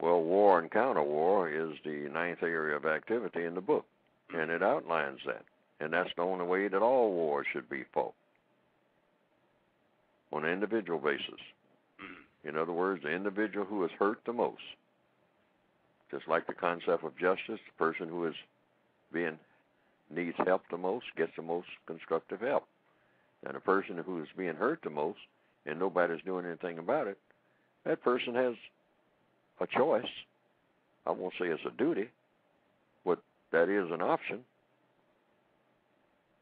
Well, war and counter war is the ninth area of activity in the book, and it outlines that. And that's the only way that all wars should be fought on an individual basis. In other words, the individual who is hurt the most. Just like the concept of justice, the person who is being needs help the most gets the most constructive help. And the person who is being hurt the most and nobody's doing anything about it, that person has a choice. I won't say it's a duty, but that is an option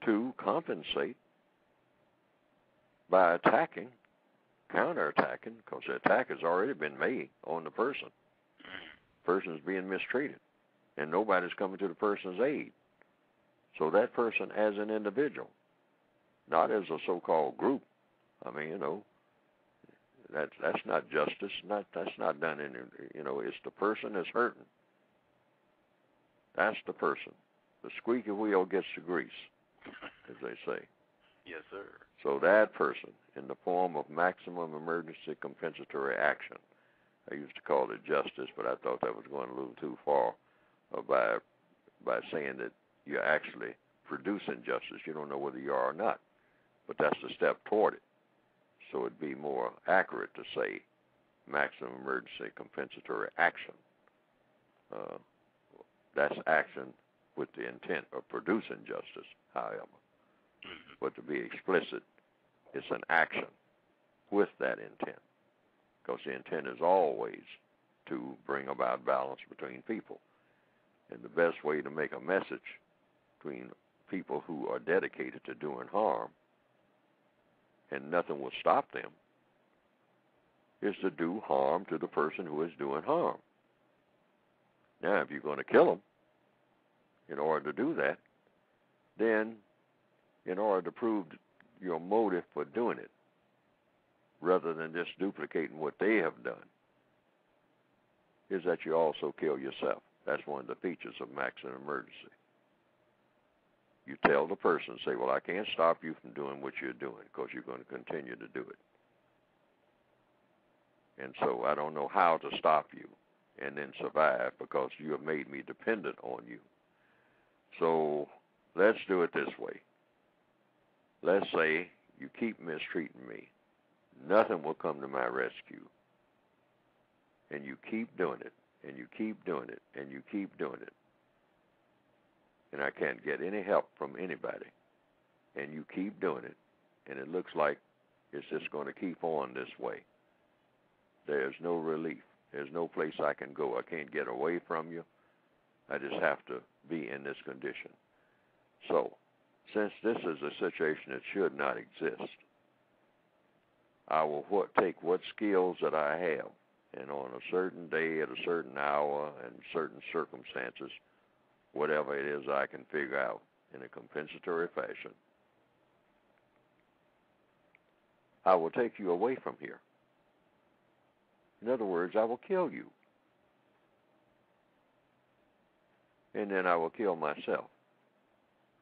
to compensate by attacking, counterattacking, because the attack has already been made on the person. Person's being mistreated, and nobody's coming to the person's aid. So that person, as an individual, not as a so-called group, I mean, you know, that's that's not justice. Not that's not done in you know. It's the person that's hurting. That's the person. The squeaky wheel gets the grease, as they say. Yes, sir. So that person, in the form of maximum emergency compensatory action, I used to call it justice, but I thought that was going a little too far uh, by by saying that you're actually producing justice. You don't know whether you are or not, but that's the step toward it. So it'd be more accurate to say maximum emergency compensatory action. Uh, that's action with the intent of producing justice, however. Mm-hmm. But to be explicit, it's an action with that intent. Because the intent is always to bring about balance between people. And the best way to make a message between people who are dedicated to doing harm and nothing will stop them is to do harm to the person who is doing harm. Now, if you're going to kill them in order to do that, then in order to prove your motive for doing it, rather than just duplicating what they have done, is that you also kill yourself. That's one of the features of maximum emergency. You tell the person, say, well, I can't stop you from doing what you're doing because you're going to continue to do it. And so I don't know how to stop you and then survive because you have made me dependent on you. So let's do it this way. Let's say you keep mistreating me. Nothing will come to my rescue. And you keep doing it, and you keep doing it, and you keep doing it. And I can't get any help from anybody. And you keep doing it, and it looks like it's just going to keep on this way. There's no relief. There's no place I can go. I can't get away from you. I just have to be in this condition. So, since this is a situation that should not exist, I will what, take what skills that I have, and on a certain day, at a certain hour, and certain circumstances, whatever it is I can figure out in a compensatory fashion, I will take you away from here. In other words, I will kill you. And then I will kill myself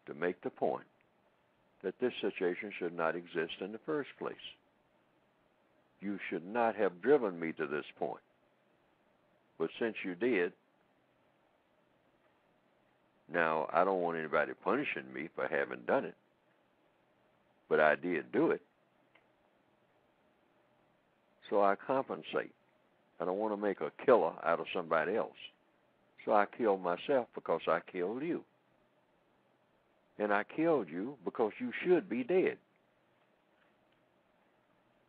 to make the point that this situation should not exist in the first place. You should not have driven me to this point. But since you did, now I don't want anybody punishing me for having done it. But I did do it. So I compensate. I don't want to make a killer out of somebody else. So I killed myself because I killed you. And I killed you because you should be dead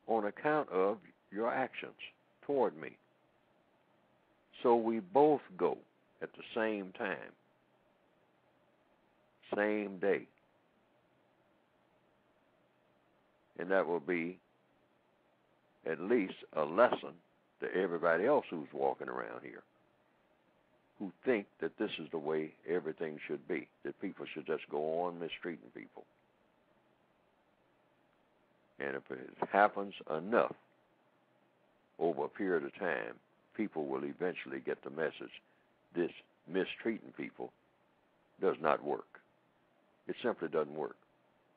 on account of your actions toward me. So we both go at the same time, same day. And that will be at least a lesson to everybody else who's walking around here who think that this is the way everything should be, that people should just go on mistreating people. And if it happens enough over a period of time, people will eventually get the message this mistreating people does not work. It simply doesn't work.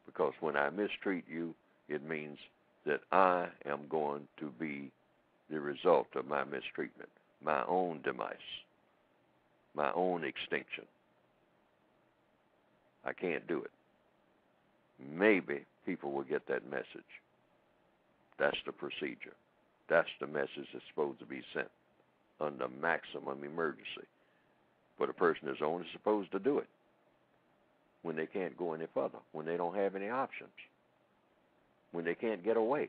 Because when I mistreat you, it means that I am going to be the result of my mistreatment. my own demise, my own extinction. I can't do it. Maybe people will get that message. That's the procedure. That's the message that's supposed to be sent under maximum emergency. But a person is only supposed to do it when they can't go any further, when they don't have any options, when they can't get away,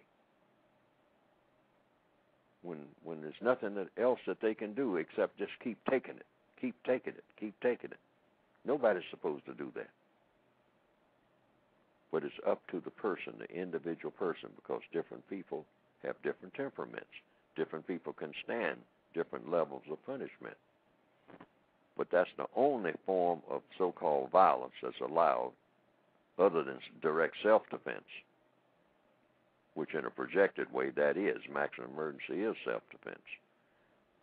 when when there's nothing that else that they can do except just keep taking it, keep taking it, keep taking it. Nobody's supposed to do that. But it's up to the person, the individual person, because different people have different temperaments. Different people can stand different levels of punishment. But that's the only form of so called violence that's allowed other than direct self defense, which in a projected way that is. Maximum emergency is self defense.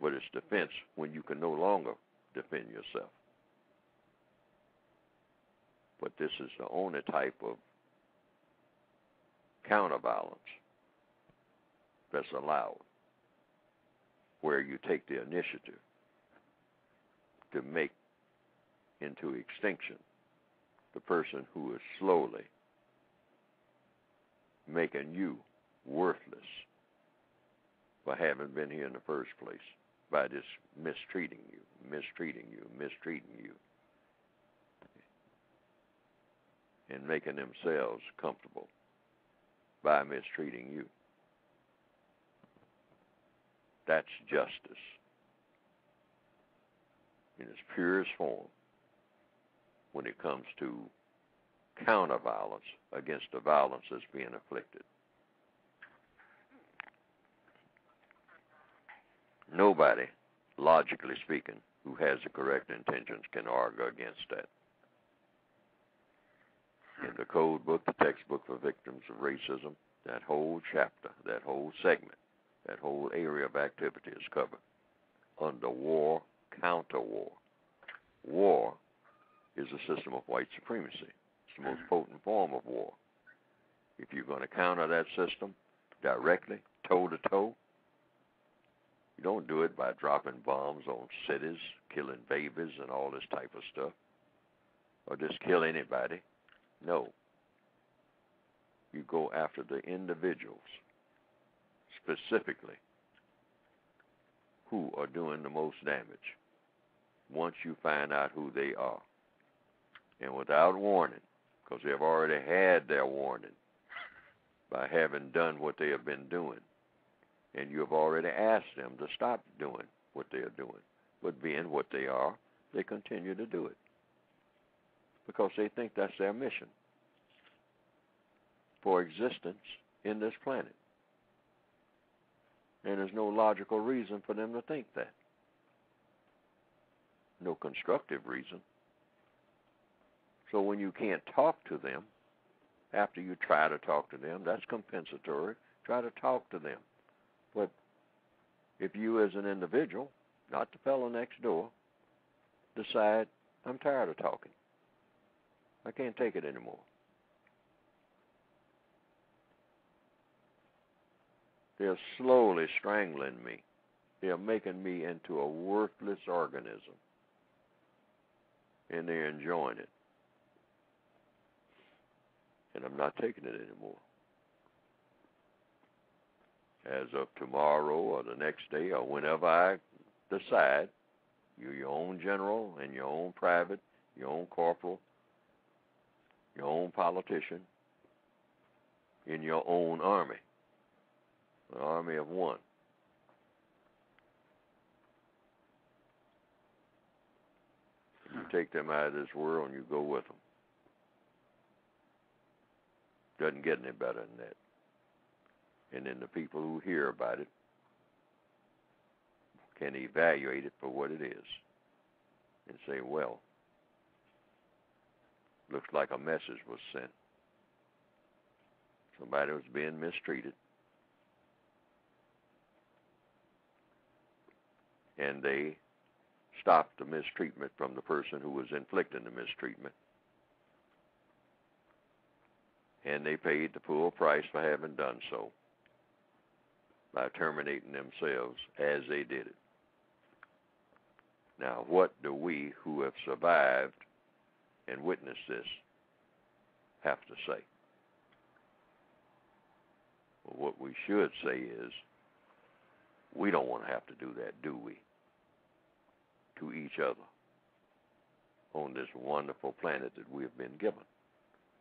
But it's defense when you can no longer defend yourself. But this is the only type of counter violence that's allowed, where you take the initiative to make into extinction the person who is slowly making you worthless for having been here in the first place by just mistreating you, mistreating you, mistreating you, and making themselves comfortable by mistreating you. That's justice in its purest form when it comes to counter violence against the violence that's being inflicted. Nobody, logically speaking, who has the correct intentions can argue against that. In the code book, the textbook for victims of racism, that whole chapter, that whole segment, that whole area of activity is covered under war, counter war. War is a system of white supremacy. It's the most potent form of war. If you're going to counter that system directly, toe to toe, you don't do it by dropping bombs on cities, killing babies, and all this type of stuff, or just kill anybody. No. You go after the individuals specifically who are doing the most damage once you find out who they are. And without warning, because they've already had their warning by having done what they have been doing. And you have already asked them to stop doing what they are doing. But being what they are, they continue to do it because they think that's their mission for existence in this planet. And there's no logical reason for them to think that. No constructive reason. So when you can't talk to them, after you try to talk to them, that's compensatory. Try to talk to them. But if you, as an individual, not the fellow next door, decide, I'm tired of talking, I can't take it anymore. They're slowly strangling me. They're making me into a worthless organism. And they're enjoying it. And I'm not taking it anymore. As of tomorrow or the next day or whenever I decide, you're your own general and your own private, your own corporal, your own politician, in your own army, an army of one. You take them out of this world and you go with them. Doesn't get any better than that. And then the people who hear about it can evaluate it for what it is and say, well, looks like a message was sent. Somebody was being mistreated. And they stopped the mistreatment from the person who was inflicting the mistreatment. And they paid the full price for having done so by terminating themselves as they did it. Now, what do we who have survived and witnessed this have to say? Well, what we should say is, we don't want to have to do that, do we? To each other on this wonderful planet that we have been given.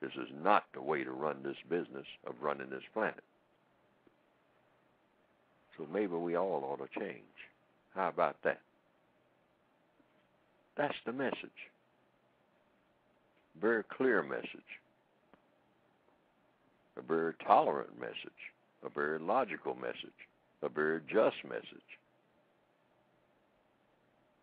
This is not the way to run this business of running this planet. So maybe we all ought to change. How about that? That's the message. Very clear message. A very tolerant message. A very logical message. A very just message.